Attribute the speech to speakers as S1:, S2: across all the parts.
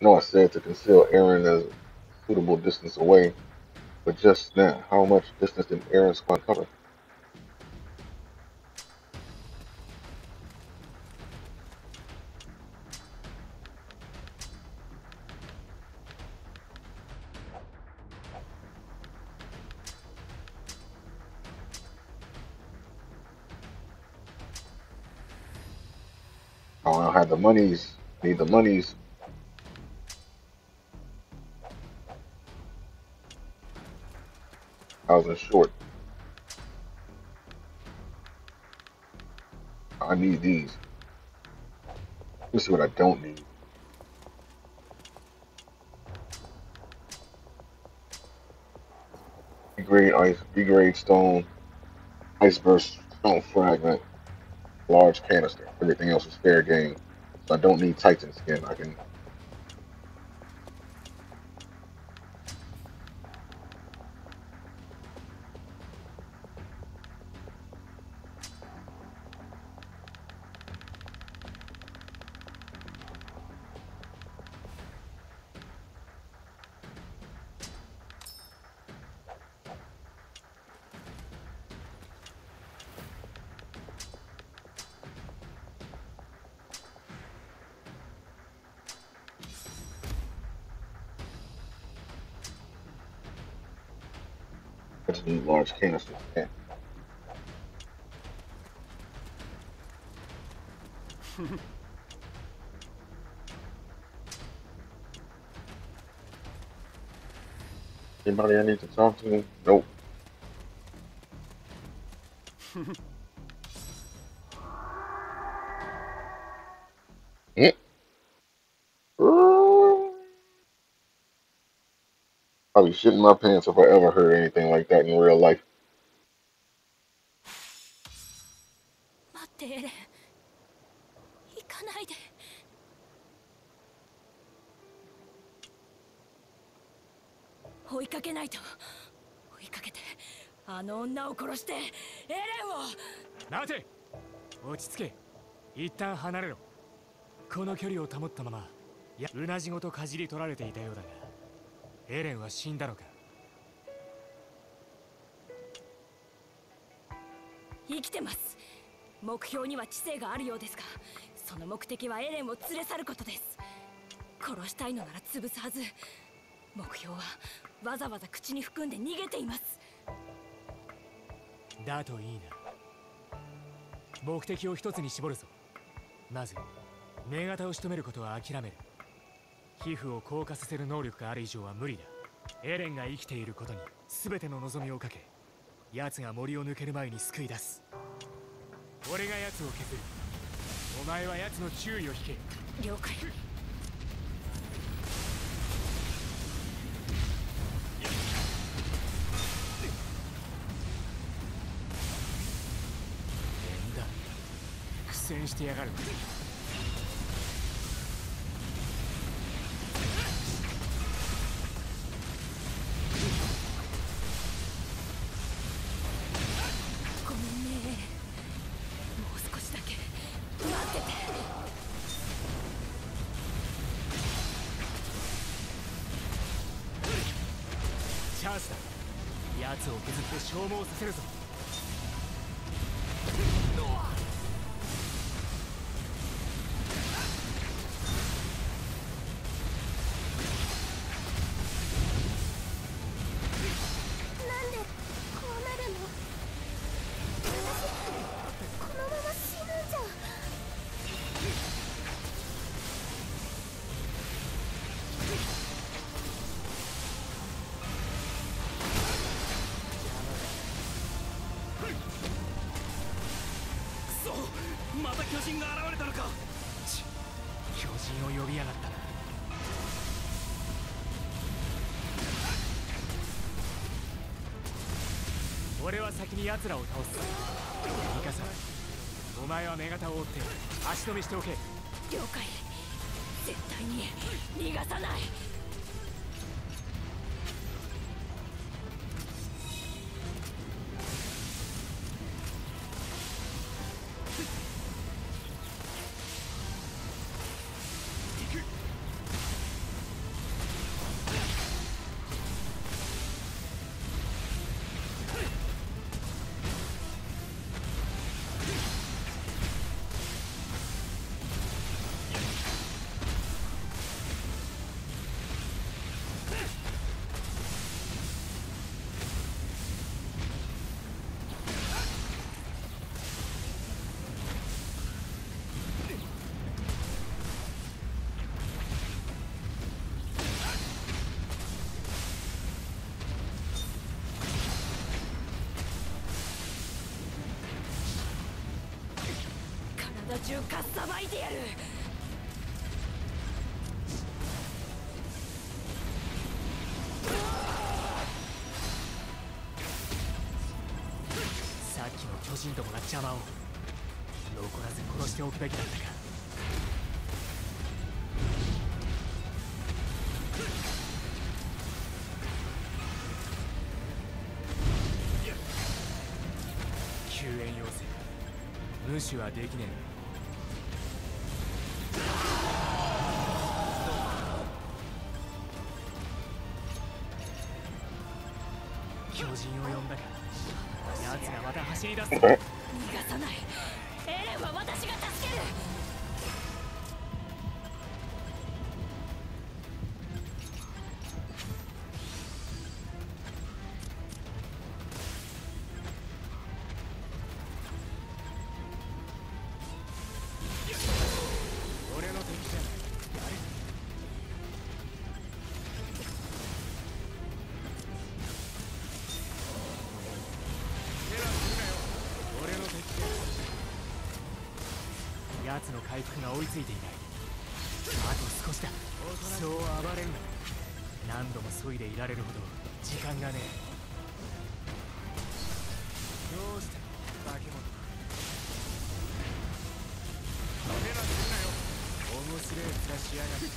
S1: No, I said to conceal Aaron a suitable distance away, but just now, how much distance did Aaron's squad cover? I don't have the monies. Need the monies. Was short. I need these. Let me see what I don't need. B grade ice, B grade stone, ice burst, stone fragment, large canister. Everything else is fair game. So I don't need Titan skin. I can Just need large canister. Yeah. Anybody I need to talk to? Nope. I'll be shitting my pants if I ever heard anything like that in real life.
S2: 待ってエレン行かないで追いかけないと追いかけてあの女を殺してエレンを
S3: 待て落ち着け一旦離れろこの距離を保ったままいやうなじごとかじり取られていたようだがエレンは死んだのか？
S2: 生きてます。目標には知性があるようですがその目的はエレンを連れ去ることです。殺したいのなら潰すはず。目標はわざわざ口に含んで逃げています。
S3: だといいな。目的を一つに絞るぞ。まず女型を仕留めることは諦める皮膚を硬化させる能力がある以上は無理だ。エレンが生きていることに全ての望みをかけ奴が森を抜ける前に救い出す。俺が奴を削る。お前は奴の注意を引け。
S2: 了解。
S3: 苦戦してやがるを削って消耗させるぞ。俺は先に奴らを倒す。ミカサお前は目型を追って足止めしておけ。
S2: 了解。絶対に逃がさない。体中かっさばいてやる。
S3: さっきの巨人どもが邪魔を。残らず殺しておくべきだったか。救援要請。無視はできねえ。
S2: 逃がさない。エレンは私が助ける
S3: 奴の回復が追いついていない。あと少しだ。そう暴れるな。何度も削いでいられるほど時間がねえ。どうした？化け物。手なすなよ。面白い面しやがってど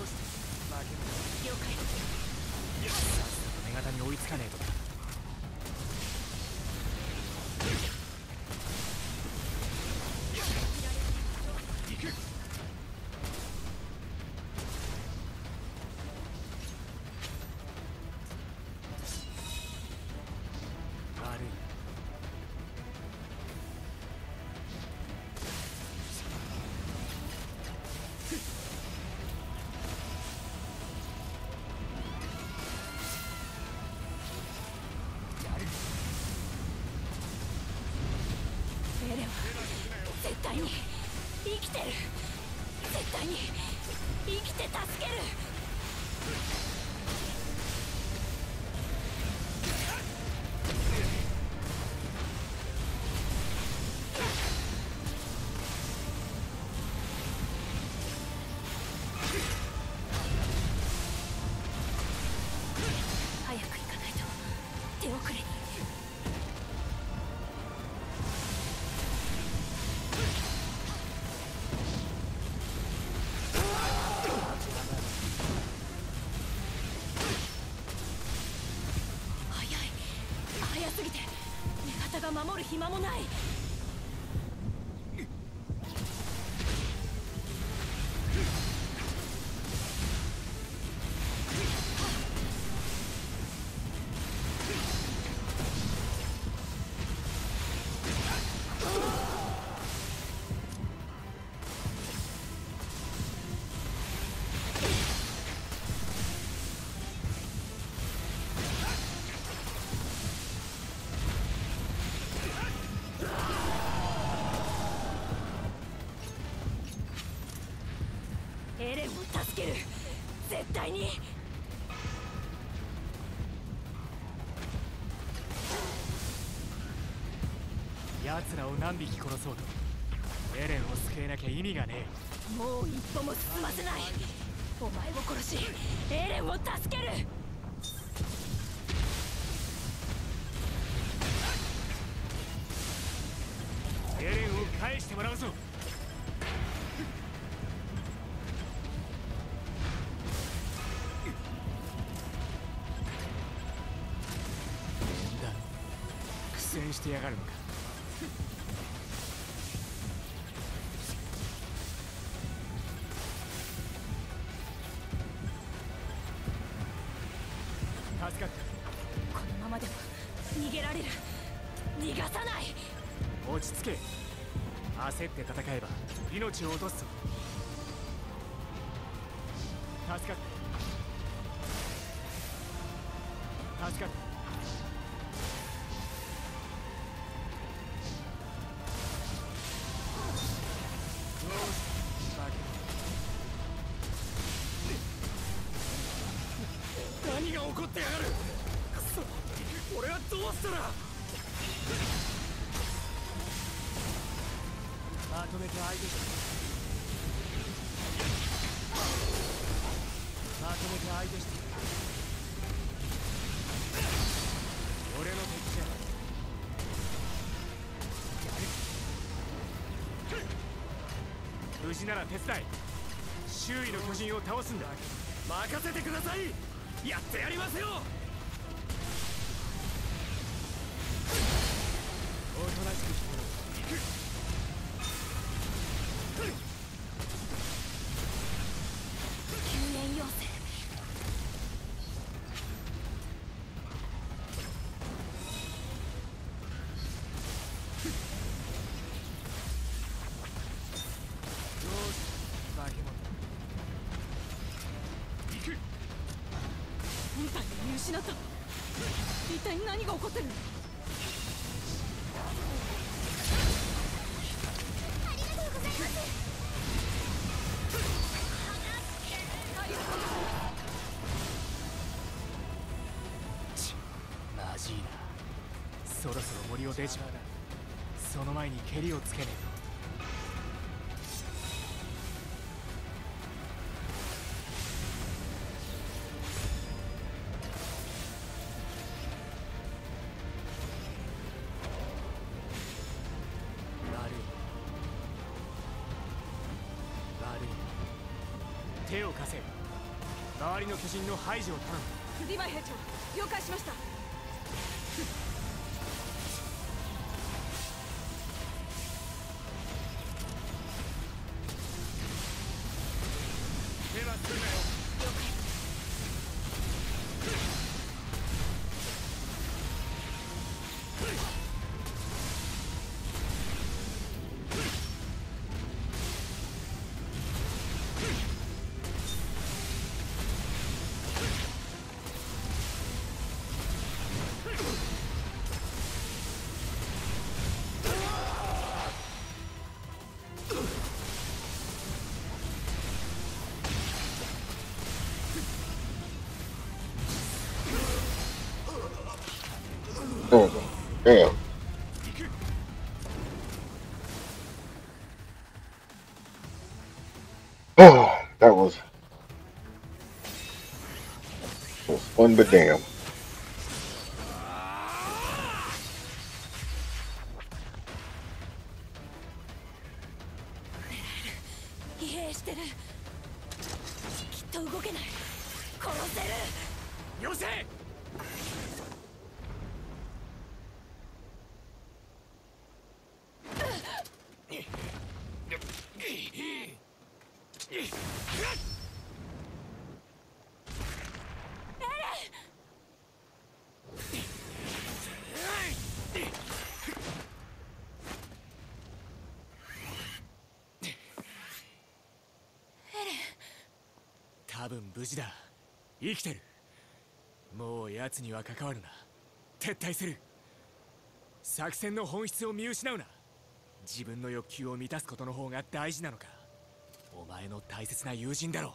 S3: うした？化け物。
S2: 了解
S3: さっさと女型に追いつかねえとだ
S2: すぎて味方が守る暇もない。対に。
S3: 奴らを何匹殺そうと。エレンを救えなきゃ意味がね
S2: もう一歩も進ませない。お前を殺しエレンを助ける。
S3: えエレンを返してもらうぞしてやがるのか。助かった。
S2: このままでは逃げられる。逃がさない。
S3: 落ち着け。焦って戦えば命を落とすぞ。助かった。助かったってやがるくそ俺はどうしたらまとめて相手して。まとめて相手して俺の敵じゃない無事なら手伝い周囲の巨人を倒すんだ任せてくださいやってやりますよ！おとなしく
S2: が起こってる。の
S4: ありがとうございます。
S3: ちマジいな。そろそろ森を出ちまうな。その前に蹴りをつけねえと。巨人
S1: damn. Oh, that was, was fun, but damn.
S3: 無事だ。生きてる。もう奴には関わるな。撤退する。作戦の本質を見失うな。自分の欲求を満たすことの方が大事なのか。お前の大切な友人だろ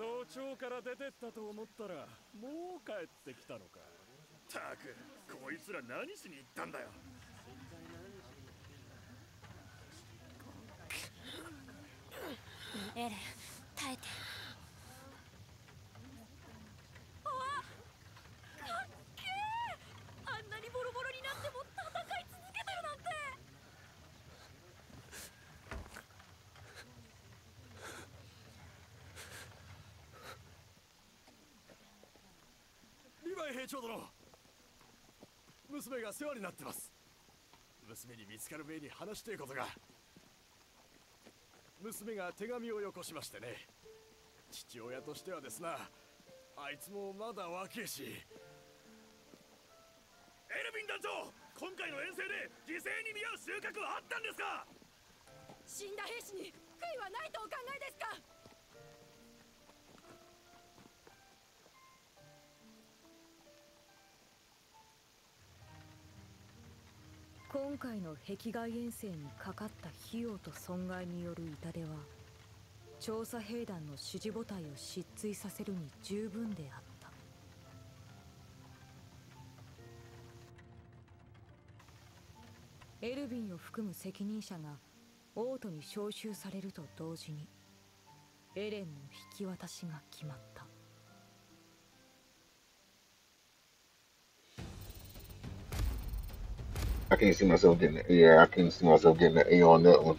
S5: 早朝から出てったと思ったらもう帰ってきたのか。たくこいつら何しに行ったんだよ。
S2: エレン耐えてあんなにボロボロになっても戦い続けてるなんて
S5: 兵長殿。娘が世話になってます。娘に見つかる前に話していことが。娘が手紙をよこしましてね。父親としてはですな。あいつもまだ若えし。エルヴィン団長今回の遠征で犠牲に見合う収穫はあったんですか？
S6: 死んだ兵士に悔いはないとお考えですか？今回の壁外遠征にかかった費用と損害による痛手は調査兵団の支持母体を失墜させるに十分であった。エルヴィンを含む責任者が王都に召集されると同時にエレンの引き渡しが決まった。
S1: I can't see myself getting. Yeah, I can't see myself getting an A on that one.